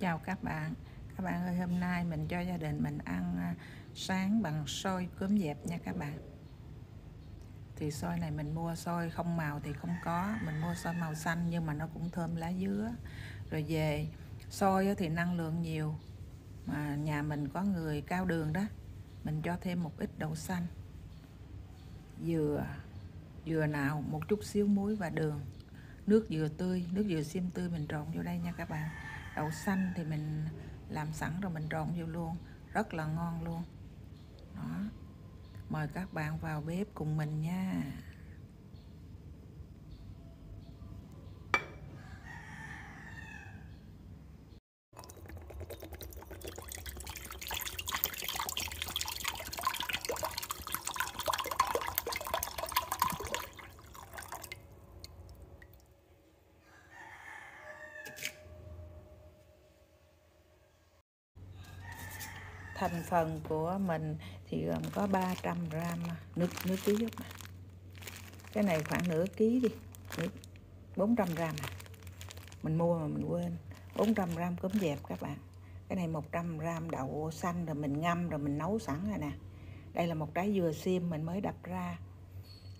Chào các bạn. Các bạn ơi hôm nay mình cho gia đình mình ăn à, sáng bằng xôi cơm dẹp nha các bạn. Thì xôi này mình mua xôi không màu thì không có. Mình mua xôi màu xanh nhưng mà nó cũng thơm lá dứa. Rồi về xôi thì năng lượng nhiều. Mà nhà mình có người cao đường đó Mình cho thêm một ít đậu xanh Dừa Dừa nào một chút xíu muối và đường. Nước dừa tươi, nước dừa xiêm tươi mình trộn vô đây nha các bạn đậu xanh thì mình làm sẵn rồi mình trộn vô luôn. Rất là ngon luôn. Đó. Mời các bạn vào bếp cùng mình nha. Thành phần của mình thì gồm có 300 gram à, nước nước ký giúp cái này khoảng nửa ký đi 400 gram à. mình mua mà mình quên 400 gram cốm dẹp các bạn. Cái này 100 gram đậu xanh rồi mình ngâm rồi mình nấu sẵn rồi nè. Đây là một trái dừa xiêm mình mới đập ra.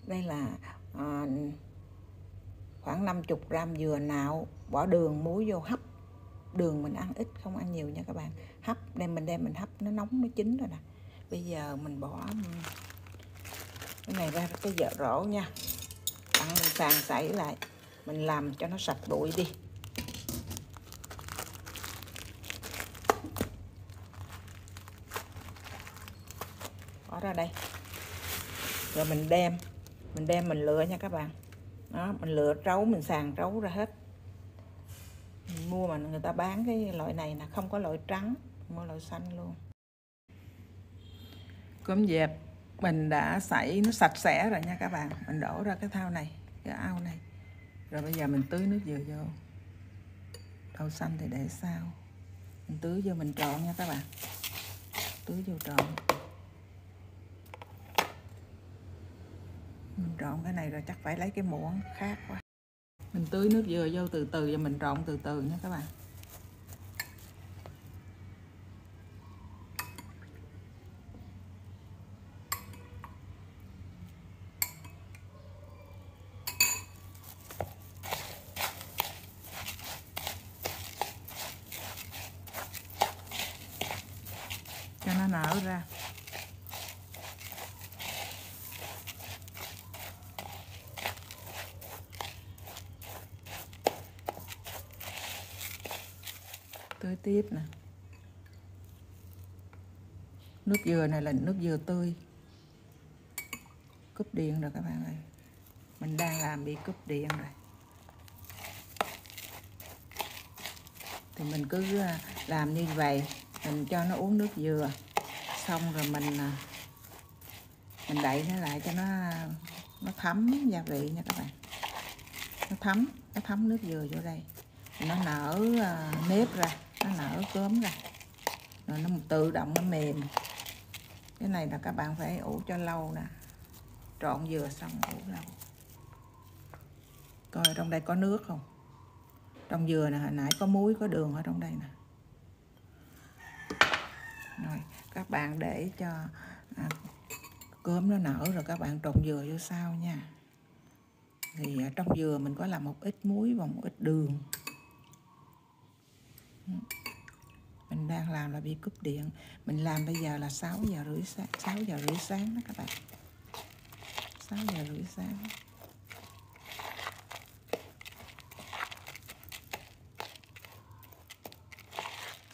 Đây là à, khoảng 50 gram dừa nạo bỏ đường muối vô hấp đường mình ăn ít, không ăn nhiều nha các bạn. Hấp, đem mình đem mình hấp, nó nóng, nó chín rồi nè. Bây giờ mình bỏ cái này ra cái vợ rổ nha. Bạn mình sàn sảy lại, mình làm cho nó sạch bụi đi. Bỏ ra đây. Rồi mình đem mình đem mình lựa nha các bạn. Đó, mình lựa trấu mình sàn trấu ra hết mua mà người ta bán cái loại này là không có loại trắng mua loại xanh luôn. Cơm dẹp, mình đã sảy, nó sạch sẽ rồi nha các bạn. Mình đổ ra cái thao này, cái ao này. Rồi bây giờ mình tưới nước dừa vô. Đậu xanh thì để sau. Mình tưới vô mình trộn nha các bạn. Tưới vô trộn. Mình trộn cái này rồi chắc phải lấy cái muỗng khác quá mình tưới nước dừa vô từ từ và mình trộn từ từ nha các bạn. Cho nó nở ra. Tưới tiếp nè. Nước dừa này là nước dừa tươi. Cúp điện rồi các bạn ơi. Mình đang làm bị cúp điện rồi. Thì mình cứ à, làm như vậy. Mình cho nó uống nước dừa. Xong rồi mình à, mình đậy nó lại cho nó nó thấm gia vị nha các bạn. Nó thấm nó thấm nước dừa vô đây. Nó nở à, nếp ra nó nở cớm ra. Rồi nó tự động nó mềm. Cái này là các bạn phải ủ cho lâu nè. Trộn dừa xong ủ lâu. Coi trong đây có nước không? Trong dừa nè hồi nãy có muối có đường ở trong đây nè. Rồi các bạn để cho à, cơm nó nở rồi các bạn trộn dừa vô sau nha. Thì à, trong dừa mình có làm một ít muối và một ít đường mình đang làm là bị cúp điện. Mình làm bây giờ là 6 giờ rưỡi sáng 6 giờ rưỡi sáng đó các bạn. 6 giờ rưỡi sáng.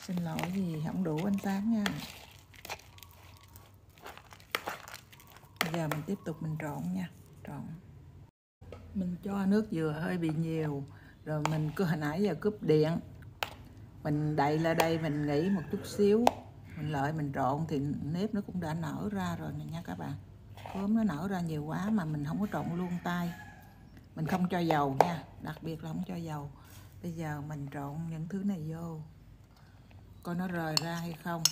Xin lỗi vì không đủ ánh sáng nha. Bây giờ mình tiếp tục mình trộn nha, trộn. Mình cho nước dừa hơi bị nhiều, rồi mình cứ hồi nãy giờ cúp điện mình đậy lên đây, mình nghỉ một chút xíu, mình lợi mình trộn thì nếp nó cũng đã nở ra rồi nè nha các bạn. Cốm nó nở ra nhiều quá mà mình không có trộn luôn tay. Mình không cho dầu nha, đặc biệt là không cho dầu. Bây giờ mình trộn những thứ này vô. Coi nó rời ra hay không.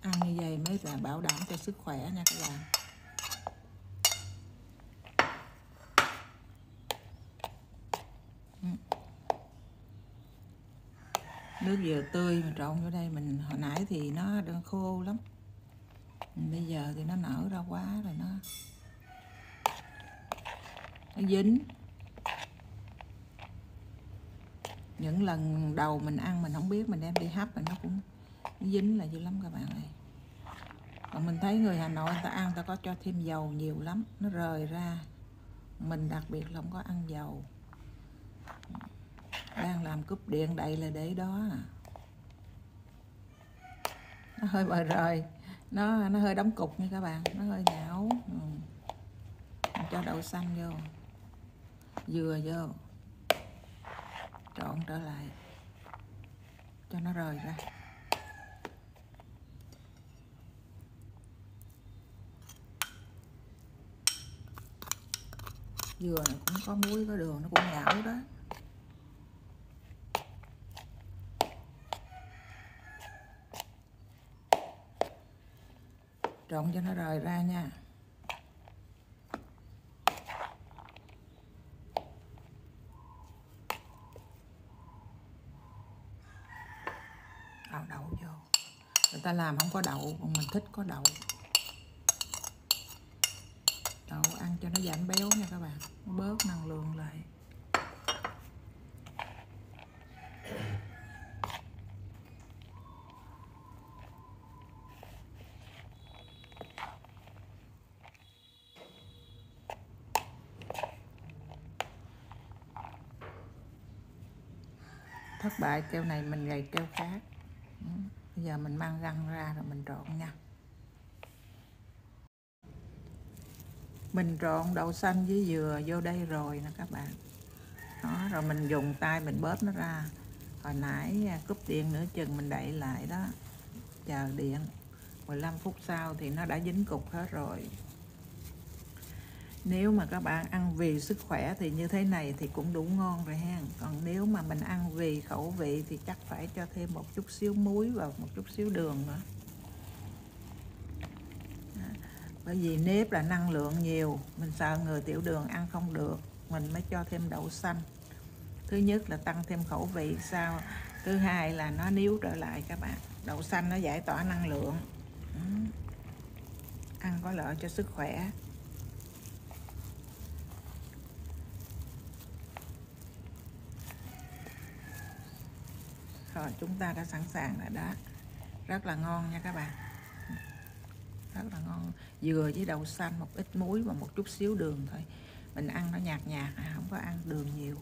Ăn như vậy mới là bảo đảm cho sức khỏe nha các bạn. Nước dừa tươi mà trộn vô đây mình, hồi nãy thì nó đang khô lắm. Bây giờ thì nó nở ra quá rồi nó nó dính. Những lần đầu mình ăn mình không biết, mình đem đi hấp mà nó cũng dính là dữ lắm các bạn ơi. Còn mình thấy người Hà Nội người ta ăn, người ta có cho thêm dầu nhiều lắm, nó rời ra. Mình đặc biệt là không có ăn dầu đang làm cúp điện đầy là để đó à. nó hơi bời rời. Nó nó hơi đóng cục nha các bạn. Nó hơi nhão. Ừ. cho đậu xanh vô. Dừa vô. Trộn trở lại. Cho nó rời ra. Dừa này cũng có muối, có đường, nó cũng nhão đó. Trộn cho nó rời ra nha. Đậu đậu vô. Người ta làm không có đậu, còn mình thích có đậu. Đậu ăn cho nó giảm béo nha các bạn. Bớt năng lượng lại. Thất bại, keo này mình gầy, keo khác. Ừ, bây giờ mình mang răng ra rồi mình trộn nha. Mình trộn đậu xanh với dừa vô đây rồi nè các bạn. Đó, rồi mình dùng tay mình bóp nó ra. Hồi nãy à, cúp điện nửa chừng mình đậy lại đó. Chờ điện. 15 phút sau thì nó đã dính cục hết rồi nếu mà các bạn ăn vì sức khỏe thì như thế này thì cũng đủ ngon rồi ha còn nếu mà mình ăn vì khẩu vị thì chắc phải cho thêm một chút xíu muối và một chút xíu đường nữa. Bởi vì nếp là năng lượng nhiều, mình sợ người tiểu đường ăn không được, mình mới cho thêm đậu xanh. Thứ nhất là tăng thêm khẩu vị, sao? Thứ hai là nó níu trở lại các bạn, đậu xanh nó giải tỏa năng lượng. Ăn có lợi cho sức khỏe. Rồi chúng ta đã sẵn sàng rồi đó. Rất là ngon nha các bạn. Rất là ngon. Dừa với đậu xanh một ít muối và một chút xíu đường thôi. Mình ăn nó nhạt nhạt à, không có ăn đường nhiều.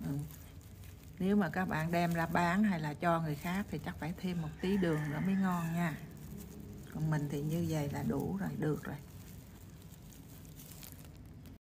Ừ. nếu mà các bạn đem ra bán hay là cho người khác thì chắc phải thêm một tí đường nữa mới ngon nha. Còn mình thì như vậy là đủ rồi được rồi.